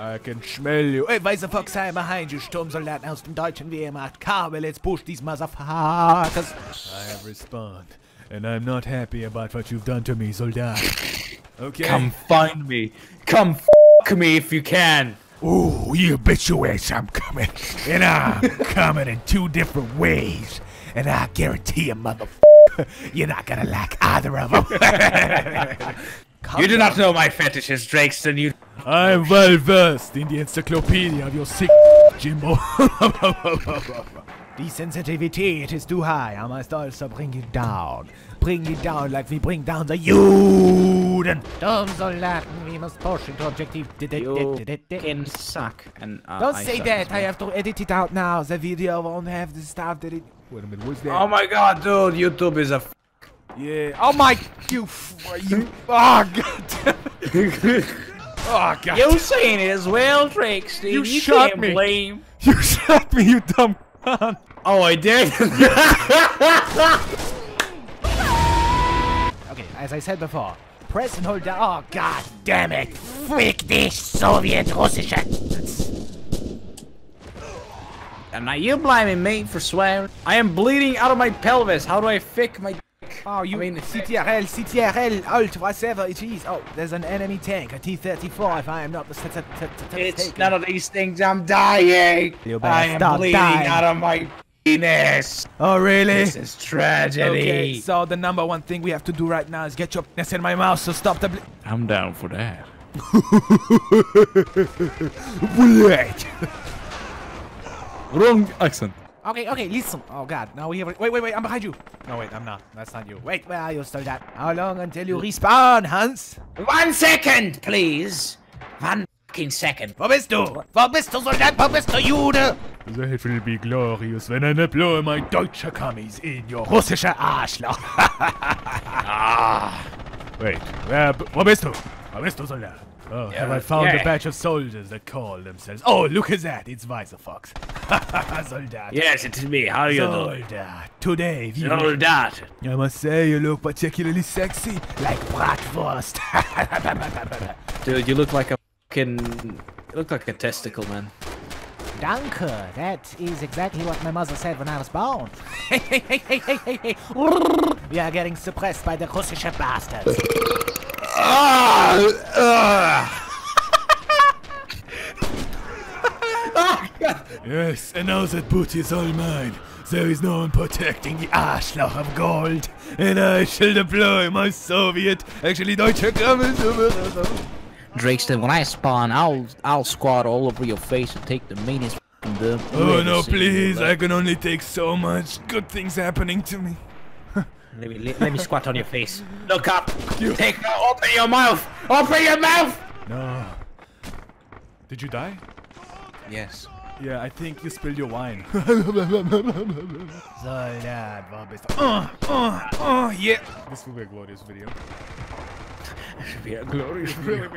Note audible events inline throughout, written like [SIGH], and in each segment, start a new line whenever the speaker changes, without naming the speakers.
I can smell you. Hey, weißer Fox, I'm behind you. Sturmsoldaten aus dem deutschen Wehrmacht. Kabel, let's push these motherfuckers. I have respond. And I'm not happy about what you've done to me, soldat. Okay?
Come find me. Come f me if you can.
Ooh, you bitch, I'm coming. And I'm coming in two different ways. And I guarantee you, motherfucker, you're not gonna like either of them. [LAUGHS]
You do not know my fetishes, Drakesden. You.
I'm well versed in the encyclopedia of your sick Jimbo. the sensitivity, it is too high. I must also bring it down. Bring it down like we bring down the Juden. Sturmsoldaten, we must push into objective.
You can suck. And uh,
Don't
I
say
suck
that. I have to edit it out now. The video won't have the stuff that it. Wait a minute. What's that?
Oh my god, dude! YouTube is a. F
Yeah. Oh my. You. f- You. [LAUGHS] Oh god. [LAUGHS] [LAUGHS] damn it. Oh god.
you saying it as well, Drakesden.
You
You,
shot
can't
me.
blame. [LAUGHS]
You shot me, you dumb cunt.
Oh, I did. [LAUGHS]
Okay, as I said before, press and hold down. Oh god damn it! Frick dich, Sowjet-Russische.
and now you blaming me for swearing. I am bleeding out of my pelvis. How do I fix my?
Oh, you
I mean-
CTRL, CTRL, Alt, whatever it is. Oh, there's an enemy tank, a T-34. If I am not the st- st- st-
It's
mistaken.
none of these things. I'm dying. I am bleeding
dying.
out of my penis.
Oh really?
This is tragedy.
Okay, so the number one thing we have to do right now is get your penis in my mouth. So stop the. Ble-
I'm down for that. [LAUGHS]
Wait.
Wrong accent.
Okay, okay, listen. Oh god, now we have. Wait, wait, wait, I'm behind you. No, wait, I'm not. That's not you. Wait, where are you, soldat? How long until you respawn, Hans?
One second, please. One fucking second.
Wo bist du? Wo bist du, Soldat? Wo bist du, Jude?
That will be glorious when I deploy my deutsche Kommis in your
Russischer Arschloch. [LAUGHS] ah.
Wait, where, wo bist du? Wo bist du, Soldat? Oh, have I found
yeah.
a batch of soldiers that call themselves... Oh, look at that, it's Weiser Fox. [LAUGHS] Soldat.
Yes, it's me. How are you doing?
Soldat. Today, we
All that.
I must say you look particularly sexy.
like Bratwurst. [LAUGHS]
Dude, you look like a fucking. You look like a testicle, man.
Danke. That is exactly what my mother said when I was born. [LAUGHS] we are getting suppressed by the Russische bastards. Ah, ah.
Yes, and now that booty is all mine. There is no one protecting the Arschloch of gold. And I shall deploy my Soviet, actually Deutsche drake
said when I spawn, I'll I'll squat all over your face and take the meanest f***ing dump.
Oh no, please, I can only take so much. Good things happening to me.
Let me let, let me squat on your face. [LAUGHS] Look up. Take open your mouth. Open your mouth.
No. Did you die?
Yes.
Yeah, I think you spilled your wine.
Soldat, wo bist du? Oh, oh, oh, yeah.
this will be a glorious video.
This will be a glorious video.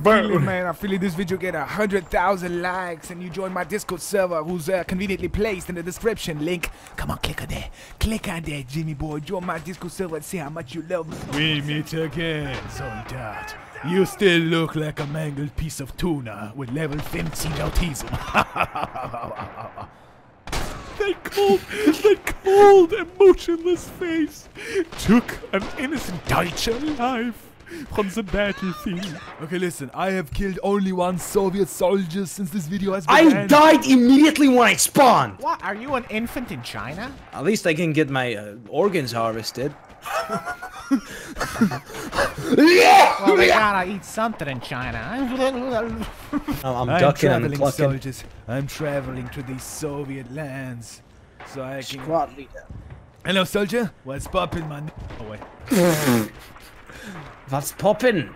Really, man, I feel like this video get a hundred thousand likes and you join my Discord server who's uh, conveniently placed in the description link. Come on, click on there. Click on there, Jimmy boy. Join my Discord server and see how much you love me.
We meet again, Soldat. You still look like a mangled piece of tuna with level 15 autism. [LAUGHS] that cold, that cold, emotionless face took an innocent Deutscher life from the battlefield. Okay, listen, I have killed only one Soviet soldier since this video has been
I
ended.
died immediately when I spawned.
What? Are you an infant in China?
At least I can get my uh, organs harvested. [LAUGHS]
Well, we gotta eat something in China.
I'm, [LAUGHS] I'm
I'm
ducking and
traveling
clucking.
soldiers. I'm traveling to these Soviet lands. So I can.
Squat leader.
Hello, soldier. What's poppin', man? Oh, wait. [LAUGHS]
What's poppin'?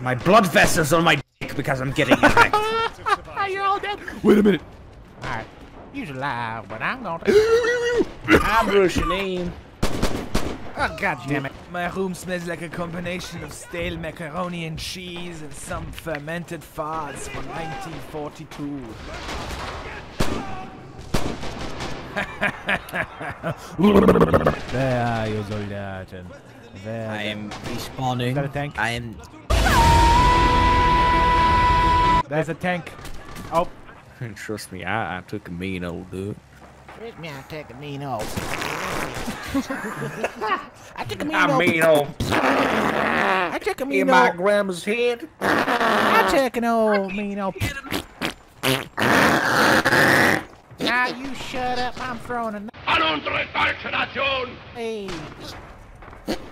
My blood vessels on my dick because I'm getting erect. [LAUGHS]
You're all dead.
Wait a minute.
Alright. You lie, but I'm gonna.
I'm Russian.
Oh, god damn it. My room smells like a combination of stale macaroni and cheese and some fermented farts from 1942. There are you, Soldaten.
There,
I am respawning.
Is that a tank?
I am.
There's a tank. Oh, [LAUGHS]
Trust me, I, I took a mean old dude.
Let me take a mean old. [LAUGHS] I took a mean
I
old.
mean old
I took a
in
mean
my grandma's head.
I took an old mean old. Now you shut up. I'm throwing a. Hey.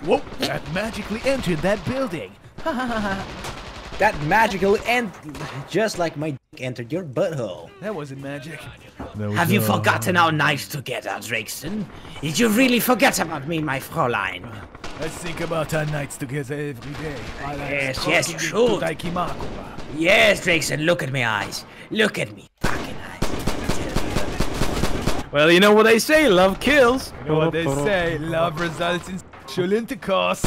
whoa! That magically entered that building. [LAUGHS]
That magical and just like my dick entered your butthole.
That wasn't magic.
Have you uh, forgotten how nice to get our Drakesden? Did you really forget about me, my Fräulein?
Let's think about our nights together every day. I
Yes, yes,
crossing
true. Yes, Drakesden, look at me eyes. Look at me. Fucking eyes.
Well, you know what they say, love kills.
You know what they say, love results in sexual intercourse.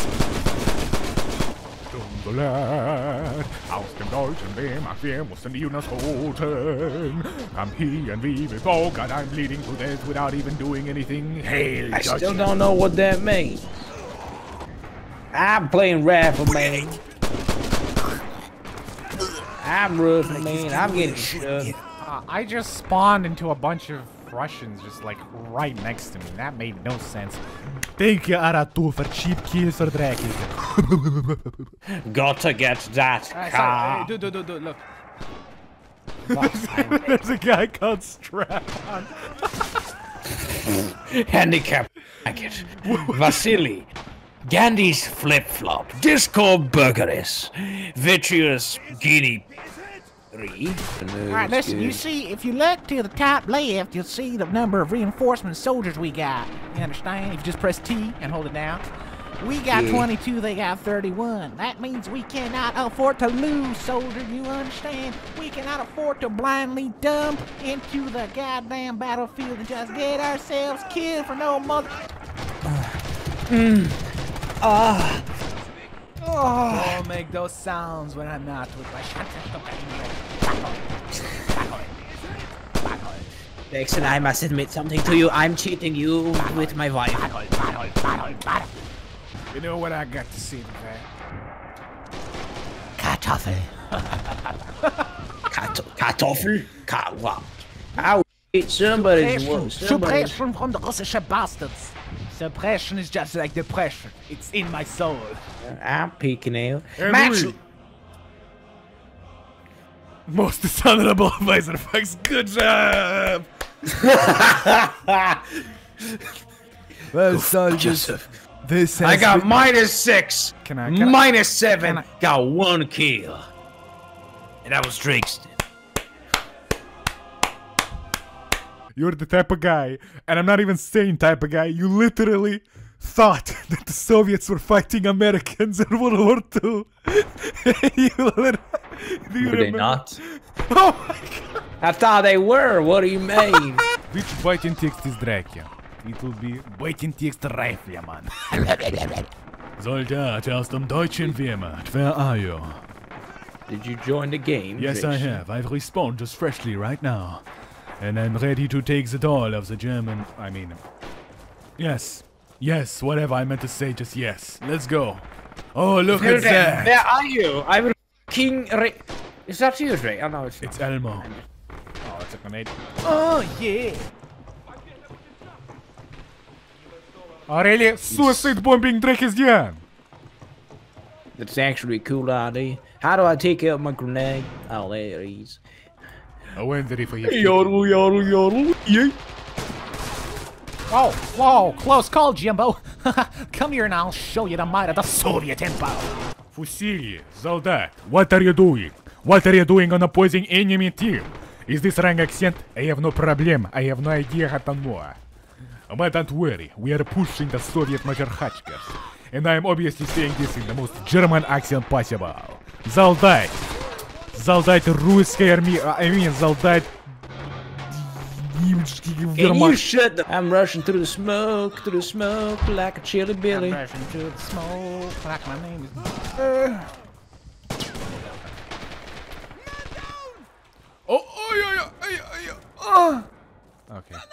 Dunkelheit, aus dem deutschen Wehrmacht, mussten die uns holen. Come here and we will go, God, I'm bleeding to death without even doing anything. Hail,
I still don't know what that means. I'm playing Raffle Man. I'm Ruffle Man. I'm getting stuck.
Uh, I just spawned into a bunch of Russians just like right next to me. That made no sense.
Thank you, Aratu, for cheap kills or Dracula. [LAUGHS]
Gotta get that
Alright,
car.
sorry, hey, dude, dude, dude, dude, look. [LAUGHS]
There's a guy called Strap. [LAUGHS]
Handicap packet. Vasily. Gandhi's flip-flop. Disco burgeris. Vitreous guinea. Three.
All right, listen. You see, if you look to the top left, you'll see the number of reinforcement soldiers we got. You understand? If you just press T and hold it down. We got
Yeah.
22, they got 31. That means we cannot afford to lose, soldier. You understand? We cannot afford to blindly dump into the goddamn battlefield and just get ourselves killed for no mother.
Don't make those sounds when I'm not with my
Dixon, I must admit something to you. I'm cheating you with my wife.
You know what I got to say to that?
Kartoffel. [LAUGHS] Karto Kartoffel? Ka wow.
Ow, shit, somebody's
Suppression,
somebody's
suppression from the Russian bastards.
Suppression is just like depression. It's in my soul.
I'm peeking out.
And
Max,
we- Most dishonorable [LAUGHS] Weiserfax, good job! [LAUGHS]
Well, soldiers, this has
I got
been-
minus six,
Can I- can I-
minus seven,
can I-
got one kill. And that was Drakesden.
You're the type of guy, and I'm not even saying type of guy, you literally thought [LAUGHS] that the Soviets were fighting Americans in [LAUGHS] World War II. [LAUGHS] you literally, do you
Were they not?
Oh my god!
I thought they were. What do you mean?
Which waiting text is Dracula? It will be waiting text Rifle, man. Soldat aus dem deutschen Wehrmacht, where are you?
Did you join the game?
Yes, I have. I've respawned just freshly right now. And I'm ready to take the toll of the German. I mean. Yes. Yes, whatever I meant to say, just yes. Let's go. Oh, look
Where
at that.
Where are you? I'm King Ray. Is that you, Ray? Oh no, it's
It's Elmo.
Oh, it's a grenade.
Oh, yeah.
Oh, really? Suicide bombing Drake is done.
That's actually a cool idea. How do I take out my grenade? Oh, there it is.
I wonder if I have
Yodel, yodel, yodel. Yeah.
Oh, whoa, close call, Jimbo. [LAUGHS] Come here and I'll show you the might of the Soviet Empire.
Fusili, Soldat, what are you doing? What are you doing on opposing enemy team? Is this wrong accent? I have no problem. I have no idea how to know. But don't worry, we are pushing the Soviet Majarhachkas. And I am obviously saying this in the most German accent possible. Soldat. Soldat русской армии, I mean Soldat немецкий
Can you
Wehrmacht.
shut the... I'm rushing through the smoke, through the smoke, like a chili billy.
Version to the smoke, like my name is.
Oh, oh, yeah, yeah, yeah, yeah.
Okay. [LAUGHS]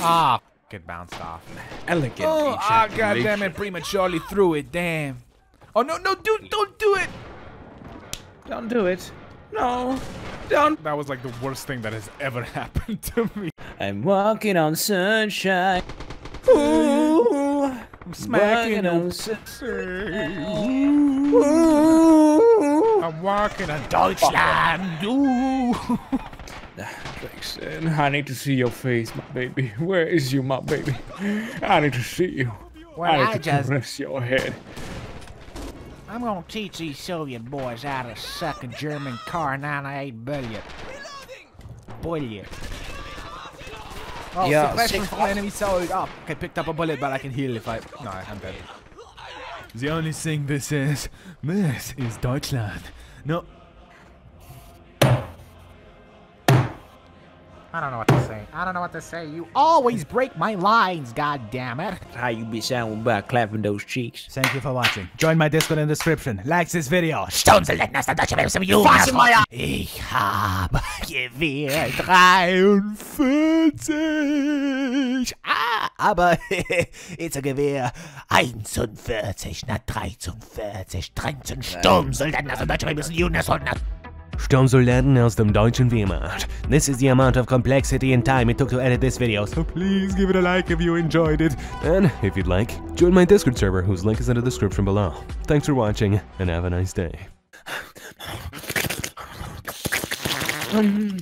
Ah,
get bounced off.
Elegant.
Oh, ah, god damn it, prematurely threw it, damn. Oh, no, no, dude, don't do it.
Don't do it. No. Don't.
That was like the worst thing that has ever [LAUGHS] happened to me.
I'm walking on sunshine. Ooh. I'm
smacking
on sunshine.
I'm walking on
Deutschland, ooh.
Jackson, I need to see your face, my baby. Where is you, my baby? I need to see you.
Well,
I need
I
to
just-
caress your head.
I'm gonna teach these Soviet boys how to suck a German Kar 98 bullet. Bullet.
Oh,
Yeah,
suppression from enemy side. Oh, okay, picked up a bullet, but I can heal if I. No, I'm dead.
The only thing this is, this is Deutschland. No,
I don't know what to say. I don't know what to say. You always break my lines, god damn it.
How you be sounding by clapping those cheeks?
Thank you for watching. Join my Discord in the description. Like this video. Sturmsoldaten aus der deutschen Version.
Fass in my
Ich habe Gewehr 43. Ah, aber [LAUGHS] it's a Gewehr 41. Na, 43. 13 Sturmsoldaten aus der deutschen Version. Juden Soldaten.
Aus dem deutschen Wehrmacht. This is the amount of complexity and time it took to edit this video, so please give it a like if you enjoyed it. And if you'd like, join my Discord server whose link is in the description below. Thanks for watching, and have a nice day. [SIGHS]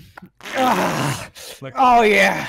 Oh yeah.